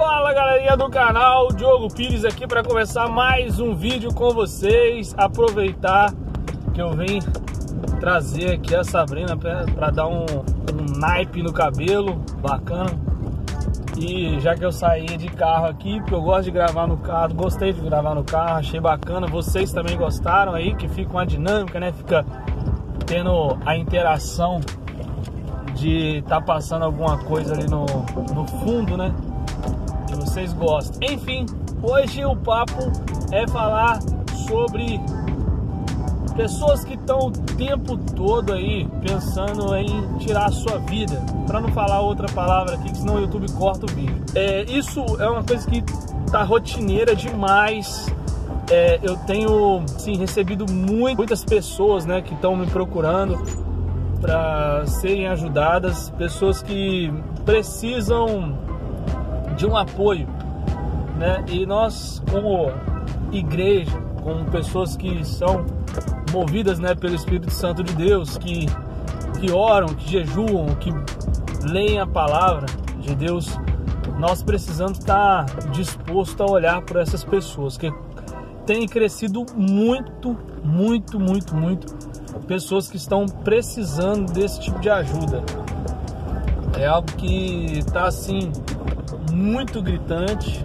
Fala galerinha do canal, Diogo Pires aqui para começar mais um vídeo com vocês. Aproveitar que eu vim trazer aqui a Sabrina para dar um, um naipe no cabelo, bacana. E já que eu saí de carro aqui, porque eu gosto de gravar no carro, gostei de gravar no carro, achei bacana. Vocês também gostaram aí, que fica uma dinâmica, né? Fica tendo a interação de estar tá passando alguma coisa ali no, no fundo, né? Vocês gostam. Enfim, hoje o papo é falar sobre pessoas que estão o tempo todo aí pensando em tirar a sua vida. Para não falar outra palavra aqui, que senão o YouTube corta o vídeo. É, isso é uma coisa que tá rotineira demais. É, eu tenho sim, recebido muito, muitas pessoas né, que estão me procurando para serem ajudadas, pessoas que precisam de um apoio. Né? E nós, como igreja, como pessoas que são movidas né, pelo Espírito Santo de Deus, que, que oram, que jejuam, que leem a palavra de Deus, nós precisamos estar disposto a olhar para essas pessoas que têm crescido muito, muito, muito, muito. Pessoas que estão precisando desse tipo de ajuda. É algo que está assim muito gritante.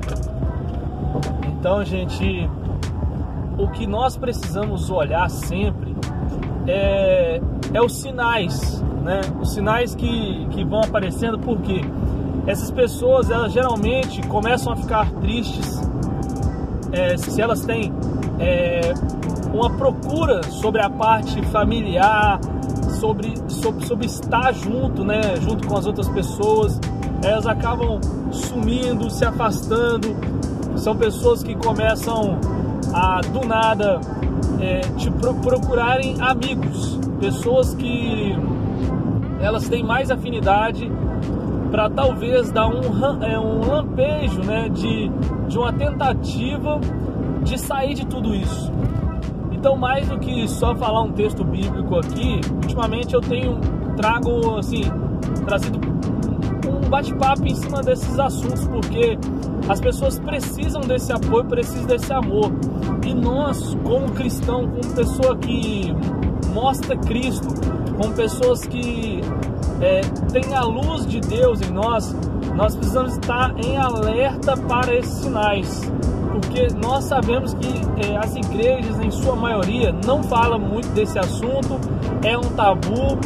Então, gente, o que nós precisamos olhar sempre é, é os sinais, né? Os sinais que, que vão aparecendo, porque essas pessoas, elas geralmente começam a ficar tristes é, se elas têm é, uma procura sobre a parte familiar, sobre, sobre, sobre estar junto, né? Junto com as outras pessoas, elas acabam sumindo, se afastando. São pessoas que começam a do nada é, te pro, procurarem amigos, pessoas que elas têm mais afinidade para talvez dar um, é, um lampejo né, de, de uma tentativa de sair de tudo isso. Então, mais do que só falar um texto bíblico aqui, ultimamente eu tenho trago assim, trazido um bate-papo em cima desses assuntos, porque as pessoas precisam desse apoio, precisam desse amor. E nós, como cristão, como pessoa que mostra Cristo, como pessoas que é, têm a luz de Deus em nós, nós precisamos estar em alerta para esses sinais. Porque nós sabemos que é, as igrejas, em sua maioria, não falam muito desse assunto, é um tabu,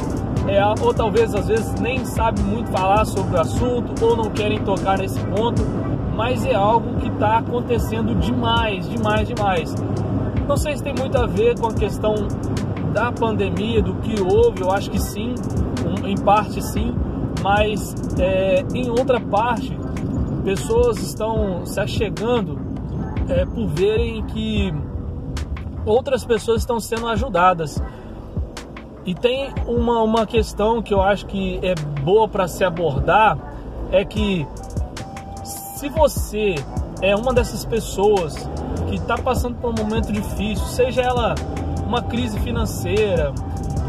é, ou talvez às vezes nem sabe muito falar sobre o assunto, ou não querem tocar nesse ponto, mas é algo que está acontecendo demais, demais, demais. Não sei se tem muito a ver com a questão da pandemia, do que houve, eu acho que sim, em parte sim, mas é, em outra parte, pessoas estão se achegando é, por verem que outras pessoas estão sendo ajudadas. E tem uma, uma questão que eu acho que é boa para se abordar, é que se você é uma dessas pessoas que está passando por um momento difícil, seja ela uma crise financeira,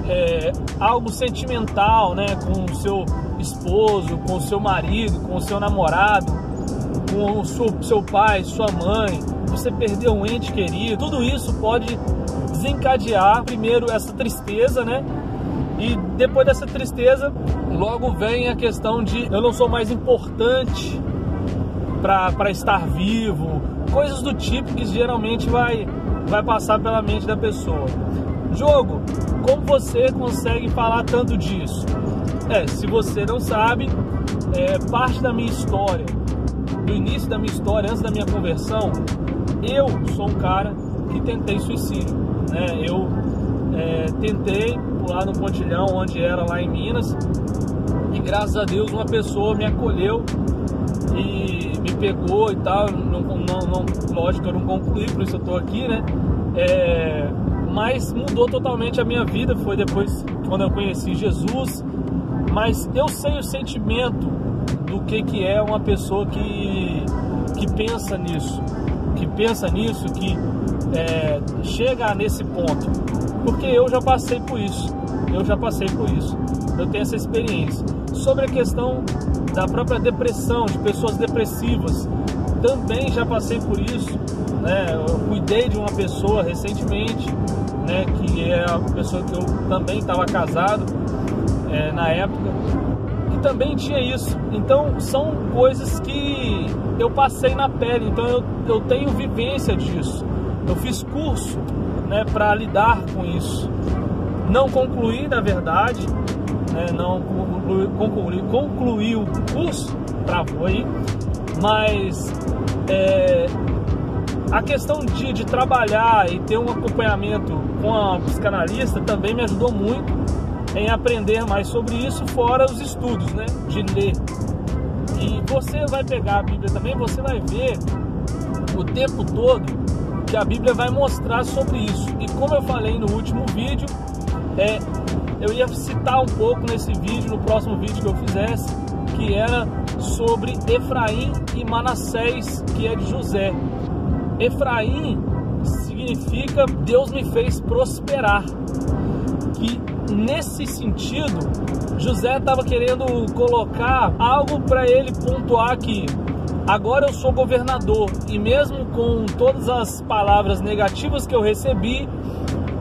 é, algo sentimental, né, com o seu esposo, com o seu marido, com o seu namorado, com o seu, seu pai, sua mãe, você perdeu um ente querido, tudo isso pode desencadear primeiro essa tristeza, né? E depois dessa tristeza, logo vem a questão de eu não sou mais importante para estar vivo, coisas do tipo que geralmente vai, vai passar pela mente da pessoa. Jogo, como você consegue falar tanto disso? É, se você não sabe, é, parte da minha história, do início da minha história, antes da minha conversão, eu sou um cara que tentei suicídio. Né? Eu é, tentei pular no pontilhão onde era lá em Minas e graças a Deus uma pessoa me acolheu e me pegou e tal. Não, não, não, lógico, eu não concluí, por isso eu tô aqui, né? É, mas mudou totalmente a minha vida. Foi depois quando eu conheci Jesus. Mas eu sei o sentimento do que, que é uma pessoa que, que pensa nisso, que pensa nisso, que é, chega nesse ponto. Porque eu já passei por isso. Eu já passei por isso. Eu tenho essa experiência. Sobre a questão da própria depressão, de pessoas depressivas. Também já passei por isso, né? Eu cuidei de uma pessoa recentemente, né? Que é a pessoa que eu também estava casado é, na época, que também tinha isso. Então são coisas que eu passei na pele, então eu, eu tenho vivência disso. Eu fiz curso né, para lidar com isso. Não concluí, na verdade, né, não concluí, concluí, concluí o curso, travou aí, mas é, a questão de, de trabalhar e ter um acompanhamento com a psicanalista também me ajudou muito em aprender mais sobre isso, fora os estudos, né? De ler. E você vai pegar a Bíblia também, você vai ver o tempo todo que a Bíblia vai mostrar sobre isso. E como eu falei no último vídeo, é, eu ia citar um pouco nesse vídeo, no próximo vídeo que eu fizesse, que era sobre Efraim e Manassés, que é de José. Efraim significa Deus me fez prosperar. Que nesse sentido, José estava querendo colocar algo para ele pontuar que agora eu sou governador e mesmo com todas as palavras negativas que eu recebi,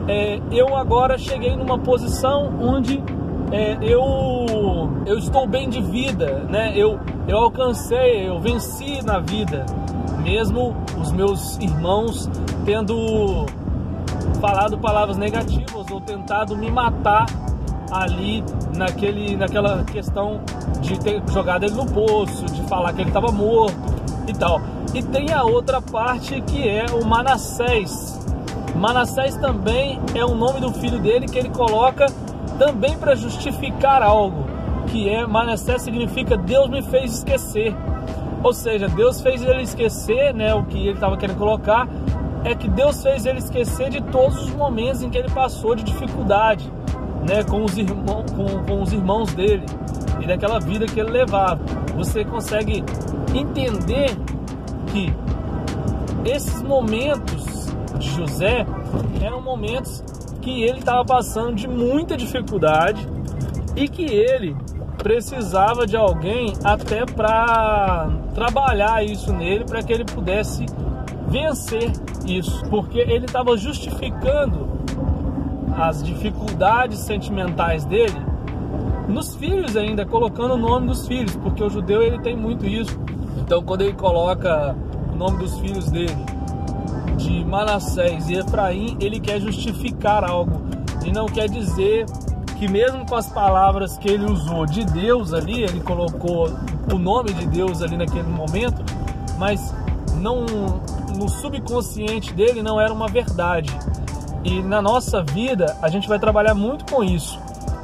é, eu agora cheguei numa posição onde é, eu, eu estou bem de vida, né? Eu, eu alcancei, eu venci na vida, mesmo os meus irmãos tendo falado palavras negativas ou tentado me matar ali naquele, naquela questão de ter jogado ele no poço, de falar que ele estava morto e tal. E tem a outra parte que é o Manassés, Manassés também é o nome do filho dele que ele coloca também para justificar algo, que é Manassés significa Deus me fez esquecer. Ou seja, Deus fez ele esquecer, né, o que ele estava querendo colocar é que Deus fez ele esquecer de todos os momentos em que ele passou de dificuldade, né, com os irmãos, com, com os irmãos dele e daquela vida que ele levava. Você consegue entender que esses momentos de José eram momentos que ele estava passando de muita dificuldade e que ele precisava de alguém até para trabalhar isso nele para que ele pudesse vencer isso, porque ele estava justificando as dificuldades sentimentais dele nos filhos ainda, colocando o nome dos filhos, porque o judeu ele tem muito isso. Então quando ele coloca o nome dos filhos dele de Manassés e Efraim, ele quer justificar algo e não quer dizer que mesmo com as palavras que ele usou de Deus ali, ele colocou o nome de Deus ali naquele momento, mas não no subconsciente dele não era uma verdade. E na nossa vida a gente vai trabalhar muito com isso.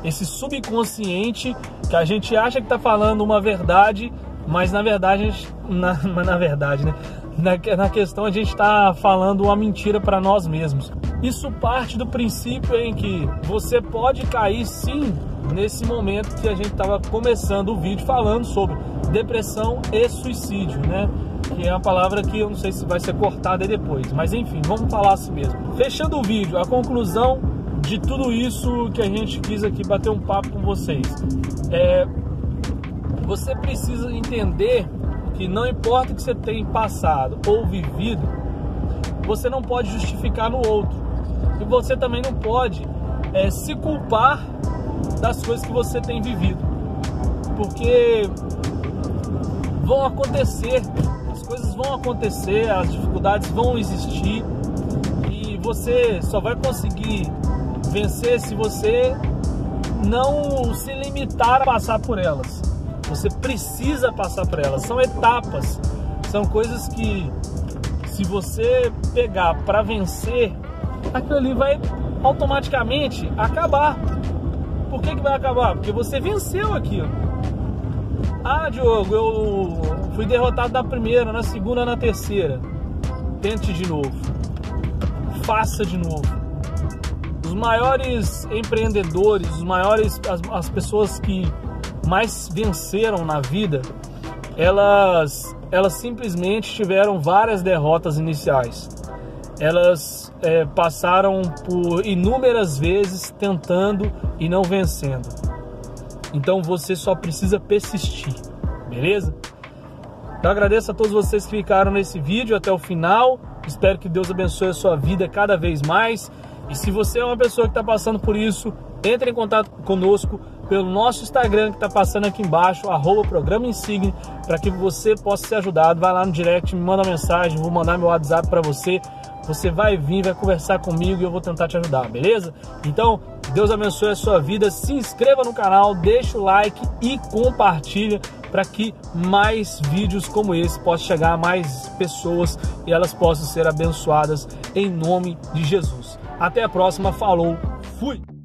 Esse subconsciente que a gente acha que está falando uma verdade, mas na verdade, na, na verdade, né? na, na questão a gente está falando uma mentira para nós mesmos. Isso parte do princípio em que você pode cair sim nesse momento que a gente estava começando o vídeo falando sobre depressão e suicídio, né? Que é uma palavra que eu não sei se vai ser cortada depois, mas enfim, vamos falar assim mesmo. Fechando o vídeo, a conclusão de tudo isso que a gente quis aqui bater um papo com vocês. É, você precisa entender que não importa o que você tem passado ou vivido, você não pode justificar no outro. E você também não pode é, se culpar das coisas que você tem vivido. Porque vão acontecer, as coisas vão acontecer, as dificuldades vão existir e você só vai conseguir vencer se você não se limitar a passar por elas. Você precisa passar por elas. São etapas, são coisas que se você pegar para vencer, aquilo ali vai automaticamente acabar. Por que, que vai acabar? Porque você venceu aquilo. Ah, Diogo, eu fui derrotado na primeira, na segunda, na terceira. Tente de novo. Faça de novo. Os maiores empreendedores, os maiores as, as pessoas que mais venceram na vida, elas, elas simplesmente tiveram várias derrotas iniciais. Elas é, passaram por inúmeras vezes tentando e não vencendo. Então você só precisa persistir. beleza? Então agradeço a todos vocês que ficaram nesse vídeo até o final. Espero que Deus abençoe a sua vida cada vez mais. E se você é uma pessoa que está passando por isso, entre em contato conosco pelo nosso Instagram que está passando aqui embaixo, arroba programa Insigne, para que você possa ser ajudado. Vai lá no direct, me manda mensagem, vou mandar meu WhatsApp para você. Você vai vir, vai conversar comigo e eu vou tentar te ajudar, beleza? Então, Deus abençoe a sua vida. Se inscreva no canal, deixa o like e compartilha para que mais vídeos como esse possam chegar a mais pessoas e elas possam ser abençoadas em nome de Jesus. Até a próxima, falou, fui!